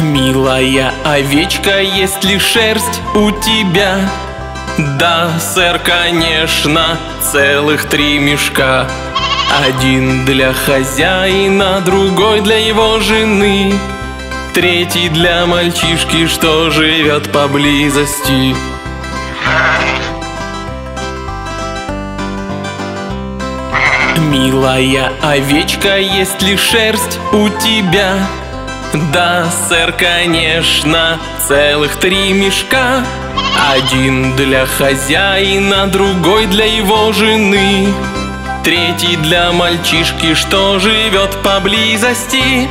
Милая овечка, есть ли шерсть у тебя? Да, сэр, конечно, целых три мешка Один для хозяина, другой для его жены Третий для мальчишки, что живет поблизости Милая овечка, есть ли шерсть у тебя? Да, сэр, конечно, целых три мешка. Один для хозяина, другой для его жены. Третий для мальчишки, что живет поблизости